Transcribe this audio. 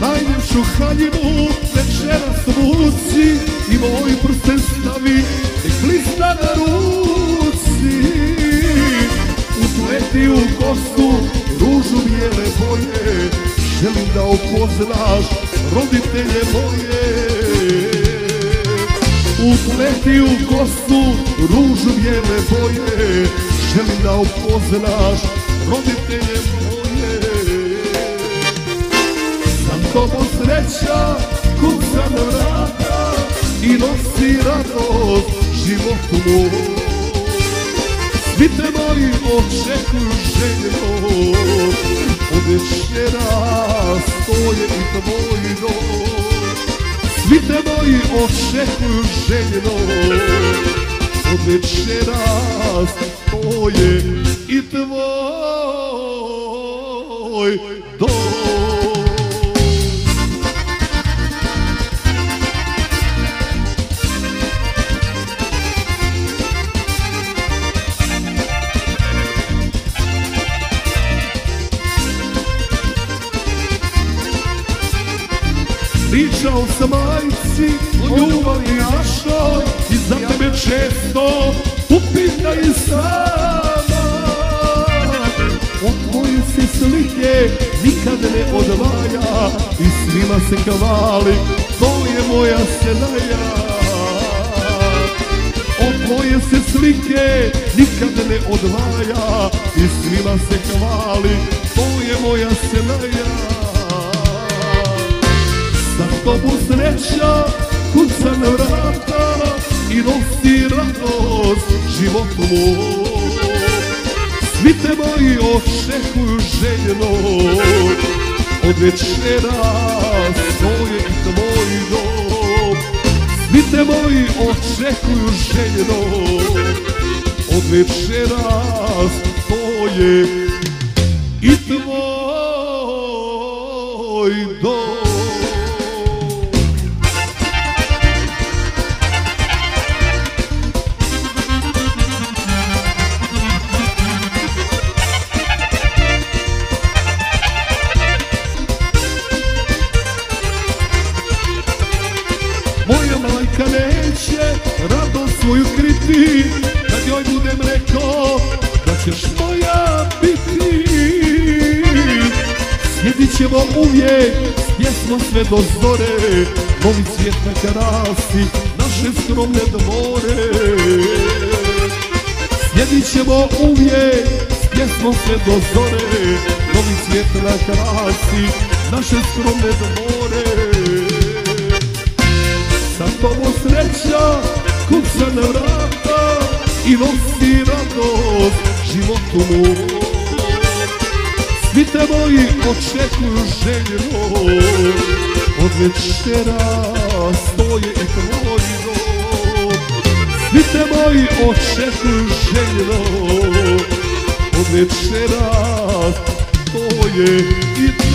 Najljepšu haljinu večeras muci I moj prsten stavi nek blista na ruci. Upleti u kosu ružu bijele boje Želim da upoznaš roditelje moje. Upleti u kosu ružu bijele boje. Želim da upoznaš roditelje moje. Sam tobom sreća kuca na vrata I nosi radost životu moj. Svi te moji očekuju željeno stoje i tvoj dom Svi te moji očekuju željeno Od večera stoje i tvoj Pričao sam majci o ljubavi našoj I za tebe često upita i sama. Od tvoje se slike nikad ne odvaja I svima se hvali, to je moja sedaja Od tvoje se slike nikad ne odvaja I svima se hvali, to je moja sedaja sreća kuca na vrata i nosi radost životu moj. Svi te moji očekuju željeno od večera svoje i tvoj dom. Svi te moji očekuju željeno od večera svoje i tvoj majka neće radost svoju kriti Kad joj budem rekao da ćeš moja biti. Sjedit ćemo uvijek s pjesmom sve do zore. Novi svijet na karasi naše skromne dvore. Sjedit ćemo uvijek s pjesmom sve do zore. Novi svijet na krasi naše skromne dvore sreća kuca na vrata i nosi radost životu moj. Svi te moji očekuju željeno, od večera stoje i dom. Svi te moji očekuju željeno, od večera stoje i tvoj